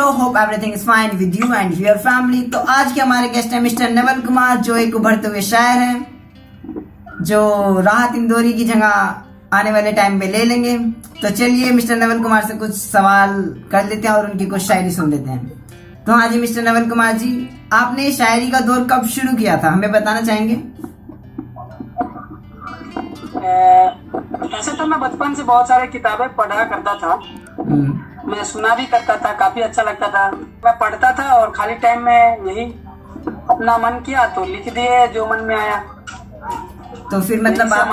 Show hope everything is fine with you and your family तो आज के हमारे गेस्ट हैं मिस्टर नवल कुमार जो एक उभरते हुए शायर हैं जो राहत इंदौरी की जगह आने वाले टाइम में ले लेंगे। तो चलिए मिस्टर नवल कुमार से कुछ सवाल कर लेते हैं और उनकी कुछ शायरी सुन लेते हैं। तो हाँ जी मिस्टर नवल कुमार जी आपने शायरी का दौर कब शुरू किया था? हमें बताना चाहेंगे? ऐसे तो मैं बचपन से बहुत सारे किताबें पढ़ा करता था। हम्म, मैं सुना भी करता था काफ़ी अच्छा लगता था। मैं पढ़ता था और खाली टाइम में यही अपना मन किया तो लिख दिए जो मन में आया। तो फिर मतलब आप।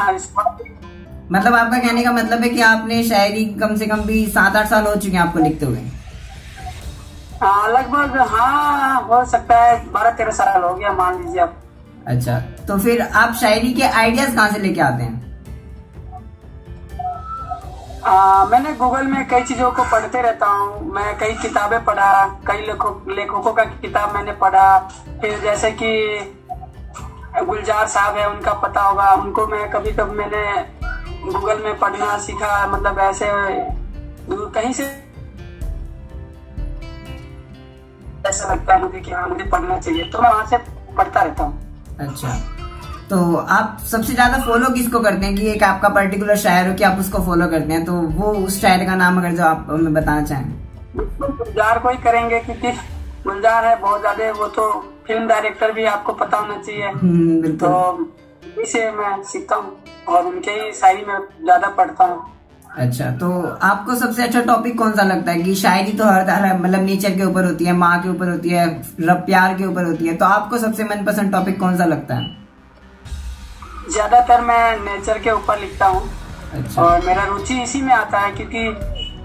मतलब आपका कहने का मतलब है कि आपने शायरी कम से कम भी सात आठ साल हो चुके हैं आपको लिखते हुए? लगभग हाँ हो सकता है बारह तेरह साल हो गया मान लीजिए आप। अच्छा तो फिर आप शायरी के आइडियाज़ कहाँ से लेके आते हैं? आ, मैंने गूगल में कई चीज़ों को पढ़ते रहता हूँ। मैं कई किताबें पढ़ा कई लेखक लेखकों का किताब मैंने पढ़ा। फिर जैसे कि गुलजार साहब है उनका पता होगा। उनको मैं कभी कभी मैंने गूगल में पढ़ना सीखा मतलब ऐसे कहीं से ऐसा लगता है मुझे कि हाँ मुझे पढ़ना चाहिए। तो मैं वहाँ से पढ़ता रहता हूँ। अच्छा। तो आप सबसे ज़्यादा फॉलो किसको करते हैं कि एक आपका पर्टिकुलर शायर हो कि आप उसको फॉलो करते हैं? तो वो उस शायर का नाम अगर जो आप हमें बताना चाहें। गुलजार को ही करेंगे क्योंकि गुलजार है बहुत ज़्यादा वो तो फ़िल्म डायरेक्टर भी आपको पता होना चाहिए। हम्म, तो इसे मैं सीखता हूँ और उनके ही शायरी में ज़्यादा पढ़ता हूँ। अच्छा तो आपको सबसे अच्छा टॉपिक कौन सा लगता है कि शायरी तो हर तरह मतलब नेचर के ऊपर होती है माँ के ऊपर होती है प्यार के ऊपर होती है तो आपको सबसे मनपसंद टॉपिक कौन सा लगता है? ज़्यादातर मैं नेचर के ऊपर लिखता हूँ। अच्छा। और मेरा रुचि इसी में आता है क्योंकि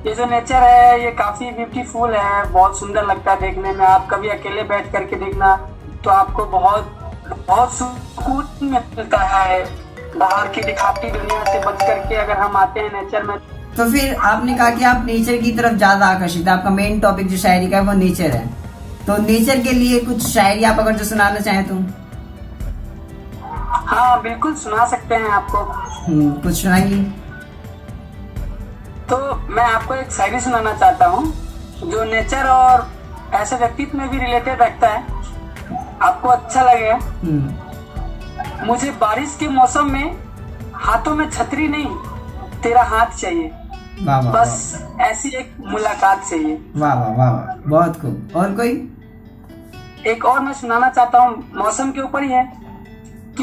ये जो नेचर है ये काफ़ी ब्यूटीफुल है बहुत सुंदर लगता है देखने में। आप कभी अकेले बैठ करके देखना तो आपको बहुत बहुत सुकून मिलता है। बाहर की दिखावटी दुनिया से बच करके अगर हम आते हैं नेचर में। तो फिर आपने कहा कि आप नेचर की तरफ़ ज़्यादा आकर्षित है। आपका मेन टॉपिक जो शायरी का है वो नेचर है। तो नेचर के लिए कुछ शायरी आप अगर जो सुनाना चाहें तो। हाँ बिल्कुल सुना सकते हैं आपको। हम्म, कुछ सुनाइए। तो मैं आपको एक शायरी सुनाना चाहता हूँ जो नेचर और ऐसे व्यक्तित्व में भी रिलेटेड रखता है। आपको अच्छा लगे। हम्म, मुझे बारिश के मौसम में हाथों में छतरी नहीं तेरा हाथ चाहिए। वाह वाह बस ऐसी एक मुलाकात चाहिए। वाह वाह वाह वाह। बहुत खूब। और कोई? एक और मैं सुनाना चाहता हूँ मौसम के ऊपर ही है।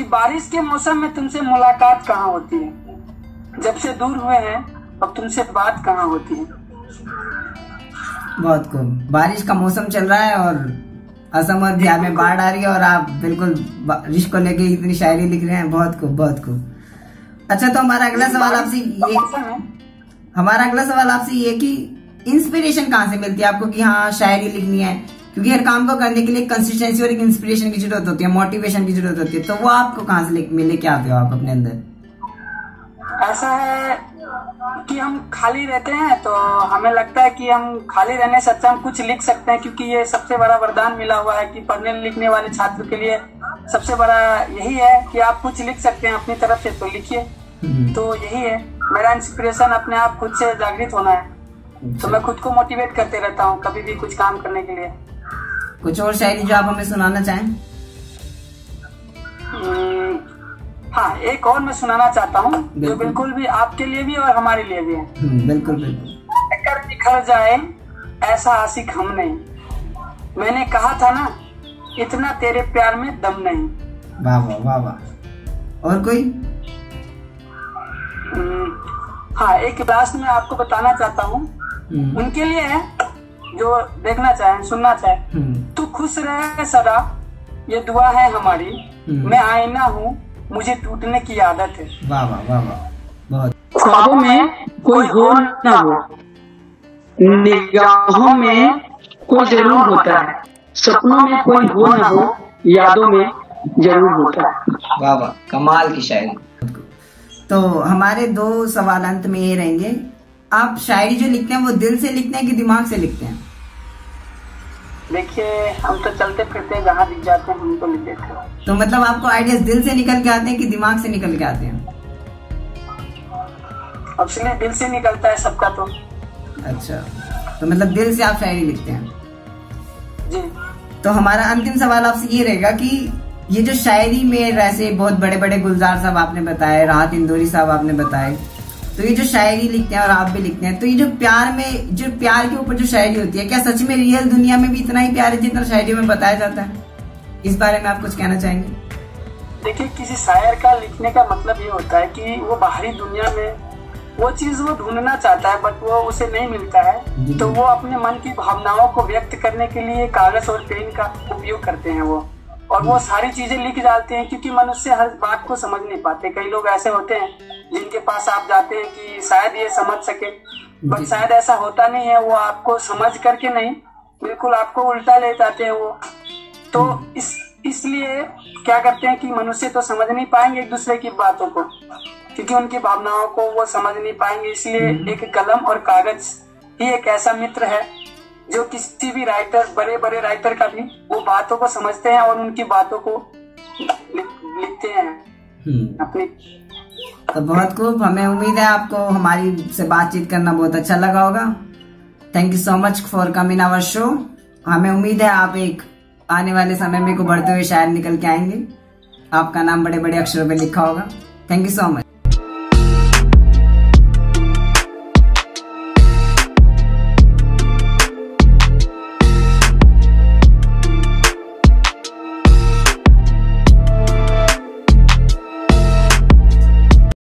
बारिश के मौसम में तुमसे मुलाकात कहाँ होती है? जब से दूर हुए हैं अब तुमसे बात कहाँ होती है? बहुत खूब। बारिश का मौसम चल रहा है और असम और बिहार में बाढ़ आ रही है और आप बिल्कुल बारिश को लेके इतनी शायरी लिख रहे हैं। बहुत खूब बहुत खूब। अच्छा तो हमारा अगला सवाल आपसे ये हमारा अगला सवाल आपसे ये कि इंस्पिरेशन कहाँ से मिलती है? आपको कि हाँ शायरी लिखनी है। क्योंकि हर काम को करने के लिए कंसिस्टेंसी और एक इंस्पिरेशन की ज़रूरत होती है मोटिवेशन की ज़रूरत होती है। तो वो आपको कहाँ से ले- लेके आते हो आप अपने अंदर? ऐसा है कि हम खाली रहते हैं तो हमें लगता है कि हम खाली रहने से अच्छा हम कुछ लिख सकते हैं क्योंकि ये सबसे बड़ा वरदान मिला हुआ है कि पढ़ने लिखने वाले छात्र के लिए सबसे बड़ा यही है कि आप कुछ लिख सकते हैं अपनी तरफ़ से तो लिखिए। हम्म, तो यही है। मेरा इंस्पिरेशन अपने आप खुद से जागृत होना है। तो मैं खुद को मोटिवेट करते रहता हूँ कभी भी कुछ काम करने के लिए। कुछ और शायरी जो आप हमें सुनाना चाहें? हम्म, हाँ एक और मैं सुनाना चाहता हूँ जो बिल्कुल। भी आपके लिए भी और हमारे लिए भी है। हम्म, बिल्कुल बिल्कुल। कर बिखर जाए ऐसा आशिक हम नहीं। मैंने कहा था ना इतना तेरे प्यार में दम नहीं। वाह वाह वाह वाह। और कोई? हम्म, हाँ एक लास्ट में आपको बताना चाहता हूँ। उनके लिए है जो देखना चाहे सुनना चाहे। तू खुश रहे सदा। ये दुआ है हमारी। हम्म। मैं आईना हूँ। मुझे टूटने की आदत है। वाह वाह वाह वाह। बहुत। ख्वाबों में कोई हो ना हो। निगाहों में कोई ज़रूर होता है। सपनों में कोई हो ना हो। यादों में ज़रूर होता है। वाह वाह। कमाल की शायरी। तो हमारे दो सवाल अंत में ये रहेंगे। आप शायरी जो लिखते हैं वो दिल से लिखते हैं कि दिमाग से लिखते हैं? देखिए हम तो चलते फिरते जहाँ दिख जाते हैं हमको लिख देते हैं। तो मतलब आपको आइडियाज़ दिल से निकल के आते हैं कि दिमाग से निकल के आते हैं? अब इसलिए दिल से निकलता है सबका तो। अच्छा तो मतलब दिल से आप शायरी लिखते हैं? जी। तो हमारा अंतिम सवाल आपसे ये रहेगा कि ये जो शायरी में वैसे बहुत बड़े बड़े गुलजार साहब आपने बताए राहत इंदौरी साहब आपने बताए तो ये जो शायरी लिखते हैं और आप भी लिखते हैं तो ये जो प्यार में जो प्यार के ऊपर जो शायरी होती है क्या सच में रियल दुनिया में भी इतना ही प्यार है जितना शायरी में बताया जाता है? इस बारे में आप कुछ कहना चाहेंगे? देखिए किसी शायर का लिखने का मतलब ये होता है कि वो बाहरी दुनिया में वो चीज़ वो ढूंढना चाहता है बट वो उसे नहीं मिलता है। तो वो अपने मन की भावनाओं को व्यक्त करने के लिए कागज़ और पेन का उपयोग करते हैं वो। और वो सारी चीज़ें लिख डालते हैं क्योंकि मनुष्य हर बात को समझ नहीं पाते। कई लोग ऐसे होते हैं जिनके पास आप जाते हैं कि शायद ये समझ सके। बट शायद ऐसा होता नहीं है वो आपको समझ करके नहीं बिल्कुल आपको उल्टा ले जाते हैं वो। तो इस इसलिए क्या करते हैं कि मनुष्य तो समझ नहीं पाएँगे एक दूसरे की बातों को क्योंकि उनकी भावनाओं को वो समझ नहीं पाएँगे। इसलिए एक कलम और कागज़ ही एक ऐसा मित्र है जो किसी भी राइटर बड़े बड़े राइटर का भी वो बातों को समझते हैं और उनकी बातों को लिखते हैं। हम्म। अपनी तो बहुत खूब, हमें उम्मीद है आपको हमारी से बातचीत करना बहुत अच्छा लगा होगा। Thank you so much for coming our show हमें उम्मीद है आप एक आने वाले समय में को बढ़ते हुए शायर निकल के आएँगे। आपका नाम बड़े बड़े अक्षरों में लिखा होगा। Thank you so much